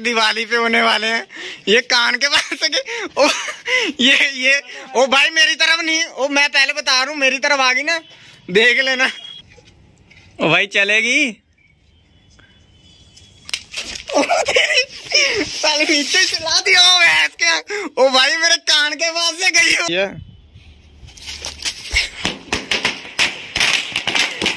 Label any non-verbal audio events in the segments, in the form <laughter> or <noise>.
दिवाली पे होने वाले हैं। ये कान के पास से ओ ये ये ओ भाई मेरी तरफ़ नहीं ओ मैं पहले बता रहा हूँ मेरी तरफ़ आ गई ना। देख लेना। ओ भाई चलेगी? ओ तेरी पहले नीचे चला दिया भैंस के। ओ भाई मेरे कान के पास से गई हो।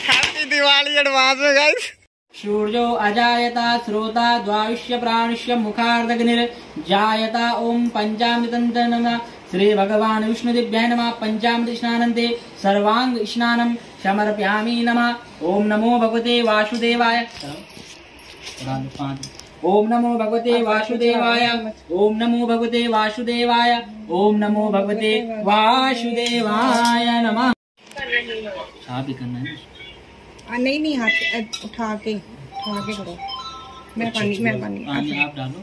हैप्पी दिवाली एडवांस में गाइस सूर्यो अजायता श्रोता द्वायुष्य प्राणुष्य मुखार्दग्निर्जायता ओम पंचामृतंत नमः श्री भगवान विष्णु दिव्याय नमः। पंचामृत स्नानन्ते सर्वांग स्नानं समर्पयामि नमः। ओम नमो भगवते वासुदेवाय। ओम नमो भगवते वासुदेवाय। ओम नमो भगवते वासुदेवाय। ओम नमो भगवते वासुदेवाय नमः। साफ़ ही करना है। आ, नहीं नहीं हाथ उठा के उठा के करो। मेहरबानी मेहरबानी पानी आप डालो।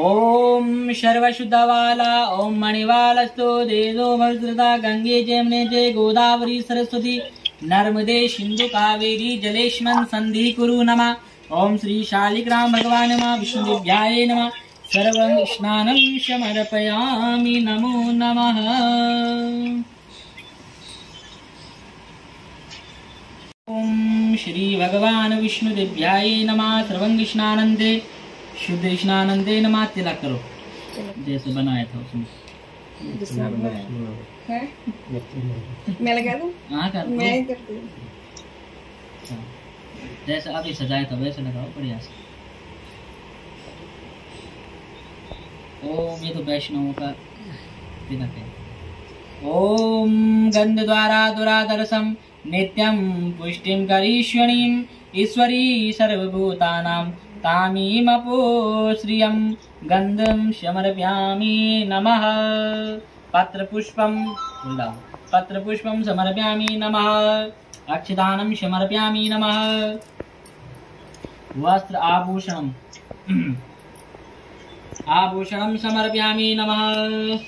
ओम सर्वशुद्धवाला ओम मणिवालस्तु भद्रता गंगे जमुने जय गोदावरी सरस्वती नर्मदे सिंधु कावेरी जलेश्मन संधि कुरु नमः। ओम श्री शालिग्राम भगवान नमः विष्णुदेव्याय नमः। सर्वं स्नानं नमो नमः ओम श्री भगवान विष्णु दिव्याय नमः. सर्वंग स्नानंदे शुद्ध स्नानंदे नमः. तिलक करो. जैसे बनाया था उसमें मैं लगा दूँ? हाँ कर मैं ही करती हाँ। जैसे अभी सजाया था वैसे लगाओ बढ़िया से. ओम ये तो वैष्णव का तिलक है. ओम गंध द्वारा दुरादर्शम नित्यं पुष्टिं करीष्वणीं, ईश्वरी सर्वभूतानां, तामीमपो गन्धं समर्पयामि नमः। पत्रपुष्पं। पत्रपुष्पं समर्पयामि नमः। अक्षदानं समर्पयामि नमः। वस्त्र आभूषणम्। <clears throat> आभूषणं समर्पयामि नमः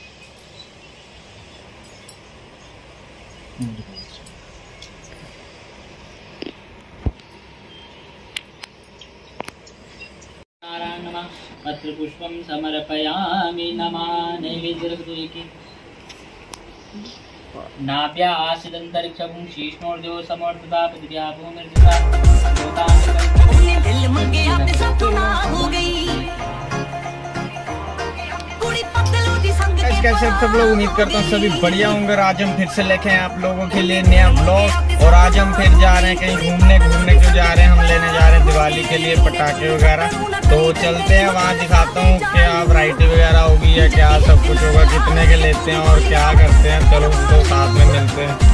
नारायण नमः पत्रपुष्पं समर्पयामि नमानि विजृगुलिकि नाभ्या आसिदंतरिक्षभूं शीष्णोर्जो समर्पिता पृथ्व्या भूमिर्दिता दिल मंगे आपने सब तो हो गई। कैसे सब लोग उम्मीद करता हूँ सभी बढ़िया होंगे आज हम फिर से लेके हैं आप लोगों के लिए नया ब्लॉग और आज हम फिर जा रहे हैं कहीं घूमने घूमने क्यों जा रहे हैं? हम लेने जा रहे हैं दिवाली के लिए पटाखे वगैरह। तो चलते हैं वहाँ दिखाता हूँ क्या वराइटी वगैरह होगी या क्या सब कुछ होगा, कितने के लेते हैं और क्या करते हैं। चलो तो साथ में मिलते हैं।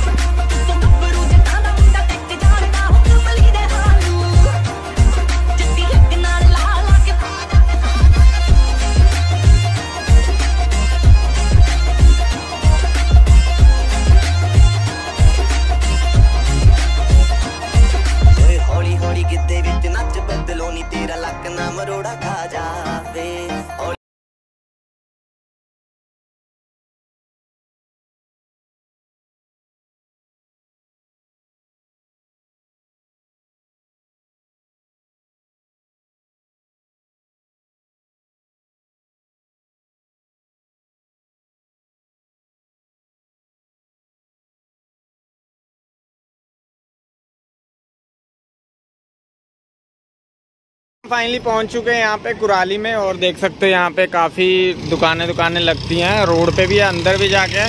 फाइनली पहुँच चुके हैं यहाँ पे कुराली में और देख सकते हैं यहाँ पे काफ़ी दुकानें दुकानें लगती हैं। रोड पे भी अंदर भी जाके।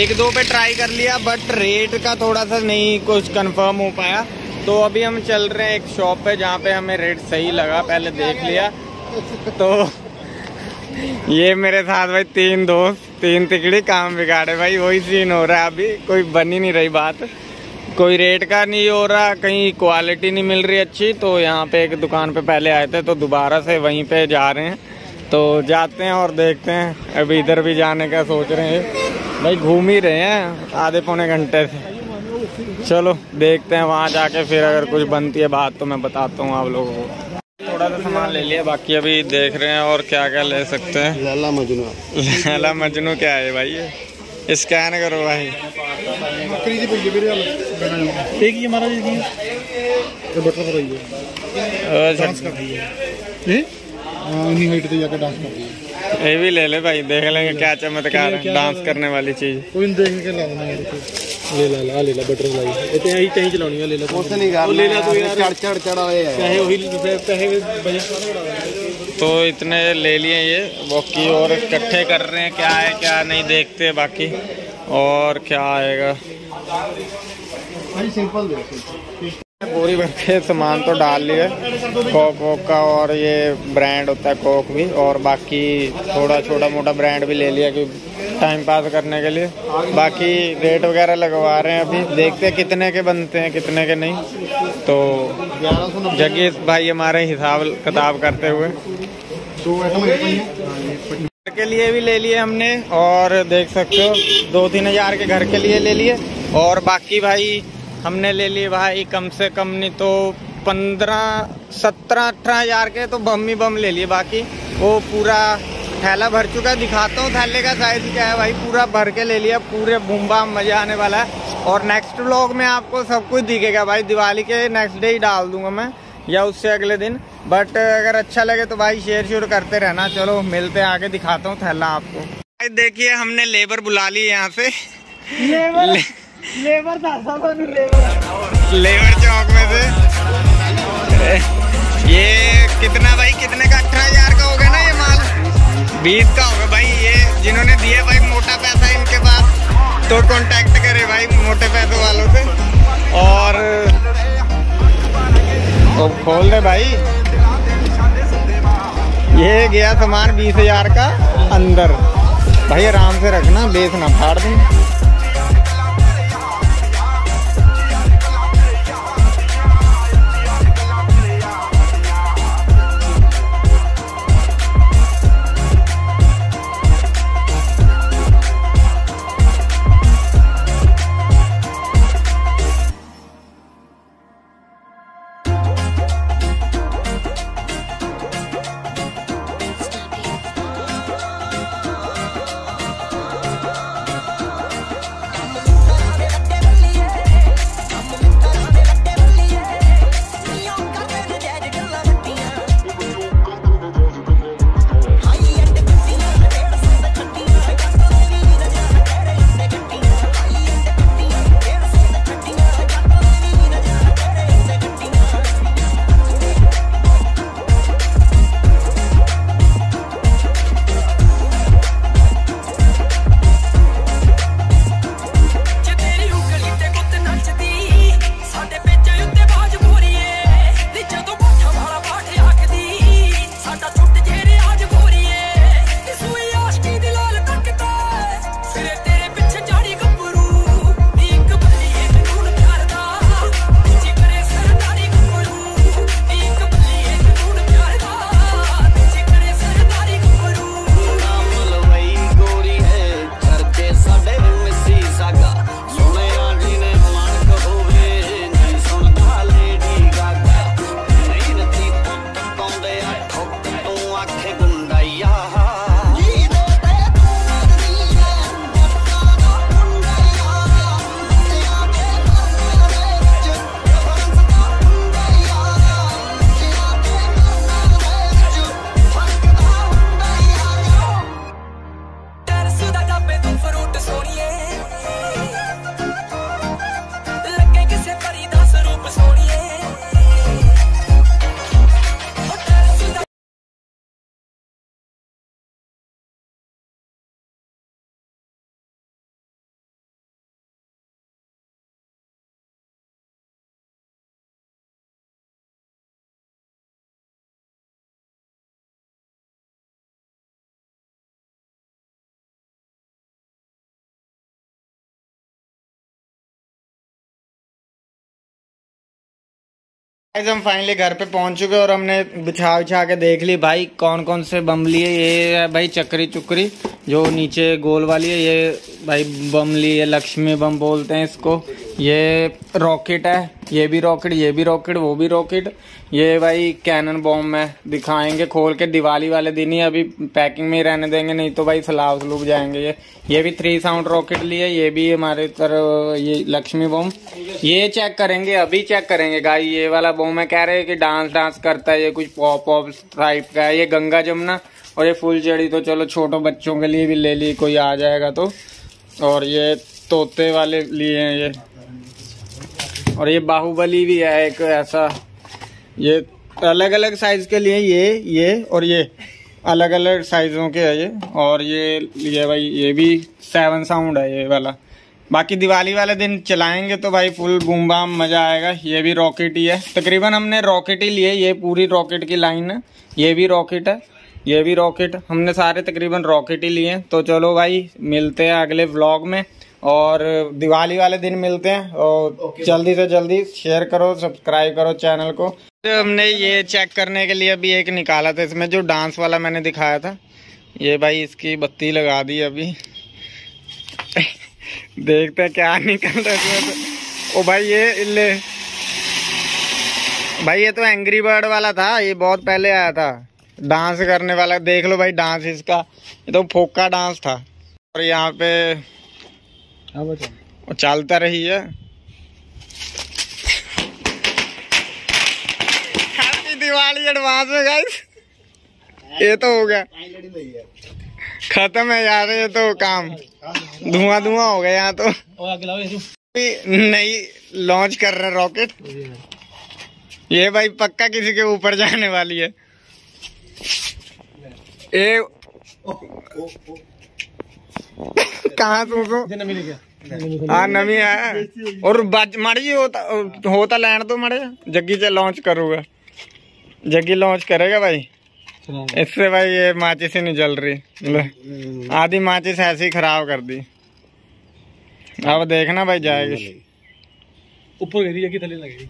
एक दो पे ट्राई कर लिया बट रेट का थोड़ा सा नहीं कुछ कंफर्म हो पाया। तो अभी हम चल रहे हैं एक शॉप पे जहाँ पे हमें रेट सही लगा, पहले देख लिया। तो <laughs> ये मेरे साथ भाई तीन दोस्त, तीन तिकड़ी काम बिगाड़े। भाई वही सीन हो रहा है अभी, कोई बनी नहीं रही बात। कोई रेट का नहीं हो रहा कहीं क्वालिटी नहीं मिल रही अच्छी तो यहाँ पे एक दुकान पे पहले आए थे तो दोबारा से वहीं पे जा रहे हैं। तो जाते हैं और देखते हैं अभी इधर भी जाने का सोच रहे हैं। भाई घूम ही रहे हैं आधे पौने घंटे से। चलो देखते हैं वहाँ जाके फिर अगर कुछ बनती है बात तो मैं बताता हूँ आप लोगों को। थोड़ा सा सामान ले लिया बाकी अभी देख रहे हैं और क्या क्या ले सकते हैं। लाला मजनू। लाला मजनू क्या है भाई? ये स्कैन करो भाई। अच्छा। हाँ, भी ले ले भाई देख लेंगे क्या चमत्कार है डांस करने वाली चीज़। देख के ले ला ला ले ला बटर लाई। फ्राई इतने ही कहीं चलानी है ले ला। कुछ नहीं गा ले ला तो यार चढ़ चढ़ चढ़ा है। चाहे वही पैसे चाहे बजट तो इतने ले लिए ये बाकी और इकट्ठे कर रहे हैं क्या है क्या नहीं देखते बाकी। और क्या आएगा? पूरी भर के सामान तो डाल लिए कोक वोक का और ये ब्रांड होता है कोक भी, और बाकी थोड़ा छोटा मोटा ब्रांड भी ले लिया कि टाइम पास करने के लिए। बाकी रेट वगैरह लगवा रहे हैं अभी। देखते हैं कितने के बनते हैं, कितने के नहीं। तो जगीश भाई हमारे हिसाब, किताब करते हुए। घर के लिए भी ले लिए हमने, और देख सकते हो, दो तीन हज़ार के घर के लिए ले लिए। और बाकी भाई हमने ले लिए भाई कम से कम नहीं तो पंद्रह सत्रह अठारह हज़ार के तो बम ही बम ले लिए। बाकी वो पूरा थैला भर चुका है। दिखाता हूँ थैले का साइज़ क्या है भाई। पूरा भर के ले लिया। पूरे बुम्बा मज़ा आने वाला है। और नेक्स्ट व्लॉग में आपको सब कुछ दिखेगा भाई। दिवाली के नेक्स्ट डे ही डाल दूँगा मैं या उससे अगले दिन। बट अगर अच्छा लगे तो भाई शेयर शेयर करते रहना। चलो मिलते हैं आगे। दिखाता हूँ थैला आपको। भाई देखिए हमने लेबर बुला ली यहाँ से। लेबर लेबर लेबर चौक में से? ये कितना भाई, कितने का अठारह हज़ार का होगा ना ये माल? बीस का होगा भाई, ये जिन्होंने दिए भाई मोटा पैसा इनके पास तो कांटेक्ट करे भाई मोटे पैसे वालों से। और तो खोल दे भाई। ये गया सामान बीस हज़ार का अंदर। भाई आराम से रखना बेचना फाड़ दूँ। गाइस हम फाइनली घर पे पहुँच चुके और हमने बिछा बिछा के देख ली। भाई कौन कौन से बम लिए? ये है भाई चक्री चुकरी, जो नीचे गोल वाली है। ये भाई बम लिए, लक्ष्मी बम बोलते हैं इसको। ये रॉकेट है, ये भी रॉकेट, ये भी रॉकेट, वो भी रॉकेट। ये भाई कैनन बॉम्ब है, दिखाएँगे, खोल के दिवाली वाले दिन ही अभी पैकिंग में ही रहने देंगे, नहीं तो भाई सलाब सलूब जाएँगे ये। ये भी थ्री साउंड रॉकेट लिए, ये भी हमारे तरह, ये लक्ष्मी बॉम्ब ये चेक करेंगे, अभी चेक करेंगे, गाई, ये वाला बॉम्ब है, कह रहे हैं कि डांस डांस करता है, ये कुछ पॉप पॉप टाइप का है, ये गंगा जमुना। और ये फुल चढ़ी तो चलो छोटे बच्चों के लिए भी ले ली, कोई आ जाएगा तो। और ये तोते वाले लिए हैं ये। और ये बाहुबली भी है एक ऐसा। ये अलग अलग साइज़ के लिए ये ये और ये। अलग अलग साइजों के है ये। और ये ये भाई, ये भी सेवन साउंड है ये वाला। बाकी दिवाली वाले दिन चलाएँगे तो भाई फुल बूम बाम मज़ा आएगा। ये भी रॉकेट ही है। तकरीबन हमने रॉकेट ही लिए। ये पूरी रॉकेट की लाइन है। ये भी रॉकेट है। ये भी रॉकेट हमने सारे तकरीबन रॉकेट ही लिए। तो चलो भाई, मिलते हैं अगले व्लॉग में। और दिवाली वाले दिन मिलते हैं और जल्दी से जल्दी शेयर करो सब्सक्राइब करो चैनल को। तो हमने ये चेक करने के लिए अभी एक निकाला था इसमें जो डांस वाला मैंने दिखाया था। ये भाई इसकी बत्ती लगा दी अभी। <laughs> देखते हैं क्या निकल रहा है इसमें ओ भाई ये ले। भाई ये तो एंग्री बर्ड वाला था ये बहुत पहले आया था। डांस करने वाला देख लो भाई डांस इसका। ये तो फोका डांस था। और यहाँ पे वो चलता रही है। हैप्पी दिवाली एडवांस में गाइस ये तो हो गया। खत्म है यार ये तो काम। धुआँ धुआँ हो गया यहाँ तो। नई लॉन्च कर रहे रॉकेट ये भाई पक्का किसी के ऊपर जाने वाली है। ये कहाँ तू तू हाँ नवी है। और माड़ी होता होता लैंड तो मड़े जग्गी से लॉन्च करूँगा। जग्गी लॉन्च करेगा भाई। इससे भाई ये माचिस ही नहीं जल रही। आधी माचिस ऐसी खराब कर दी। अब देखना भाई जाएगी। ऊपर गिरी जगह थले लगेगी।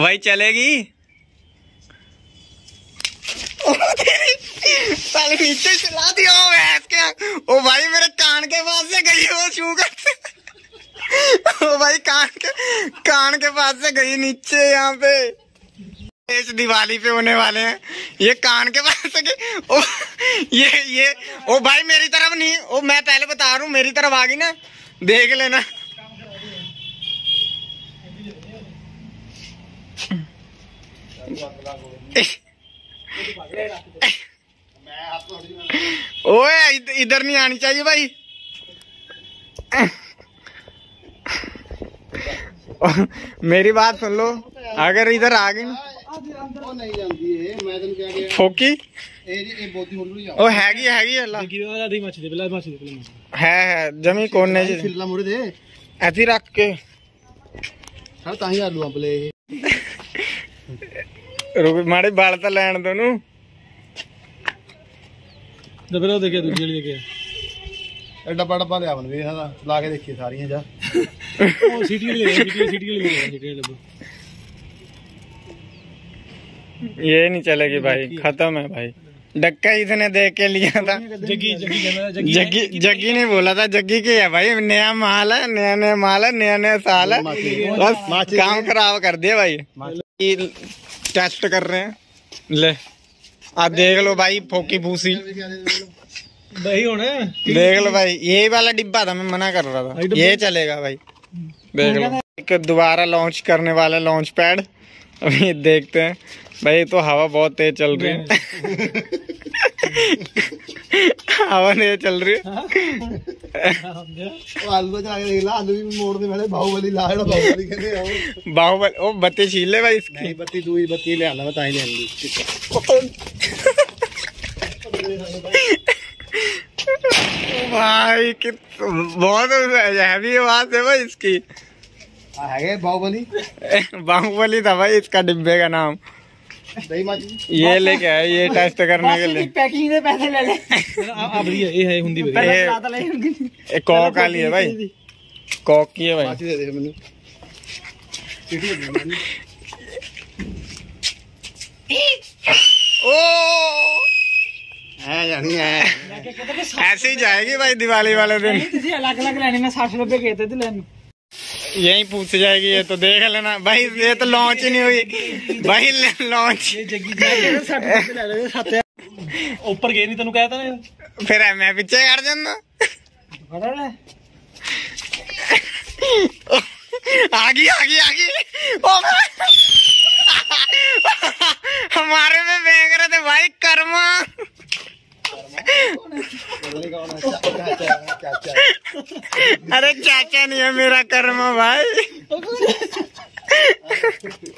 भाई चलेगी? साले नीचे चला दिया के। ओ भाई मेरे कान के पास से गई, वो शुगर ओ भाई कान के कान के पास से गई नीचे यहाँ पे। इस दिवाली पे होने वाले हैं। ये कान के पास से गई। ओ, ये ये, ओ भाई मेरी तरफ़ नहीं, ओ मैं पहले बता रहा हूँ, मेरी तरफ़ आ गई ना। देख लेना। ओए इधर नहीं आनी चाहिए भाई। मेरी बात सुन लो अगर इधर आ गई फोकी? ओ हैगी हैगी अल्लाह। है है जमी कौन ने ऐसी रख के। <laughs> ਹਾਂ ਤਾਂ ਹੀ ਆਲੂ ਅੰਬਲੇ ਇਹ रुक माड़े बाल तो लैन दो नू दे पहले देखे दूसरी वाली देखे ਇਹ ਡੱਬਾ ਡੱਬਾ ਲਿਆ ਬਣ ਵੀ ਇਹਦਾ ਲਾ ਕੇ ਦੇਖੀ ਸਾਰੀਆਂ ਜਾ ओ सीटी वाली ले सीटी सीटी वाली ले सीटी वाली डब्बा ये नहीं चलेगी भाई खत्म है भाई डक्का इसने देख के लिया था जग्गी जग्गी कहना जग्गी जग्गी जग्गी ने बोला था जग्गी के है भाई नया माल है नया नया माल है नया नया साल है बस काम खराब कर दिया भाई ये टेस्ट कर रहे हैं। ले आप देख लो भाई फोकी फूसी। दही होने देख लो भाई ये वाला डिब्बा था मैं मना कर रहा था। ये चलेगा भाई। देख लो। एक दोबारा लॉन्च करने वाला लॉन्च पैड अभी देखते हैं। भाई तो हवा बहुत तेज चल रही है। हवा नहीं चल रही बाहुबली बत्ती छील ले भाई इसकी। बत्ती दूई बत्ती ले आना बताई ले भाई कित बहुत हैवी आवाज़ है भाई इसकी। है बाहुबली। बाहुबली था भाई इसका डिब्बे का नाम। ये लेके आए ये टेस्ट करने के लिए। पैकिंग से पैसे ले ले। अब ये है कॉक भाई। कॉक की है भाई। ओ! ऐसे ही जाएगी भाई दिवाली वाले दिन। अलग अलग लेने में साठ रुपए कहते थे लेने। यही पूछ जाएगी ये तो देख लेना। भाई ये तो लॉन्च ही नहीं हुई। भाई लॉन्च ऊपर गए नहीं तेन कहता ना? फिर मैं पीछे कर जाना आ गई आ गई आ गई। हमारे में बैंक रहे थे भाई कर्मा। क्या क्या क्या? अरे क्या क्या नहीं है मेरा कर्म भाई? <laughs> <laughs>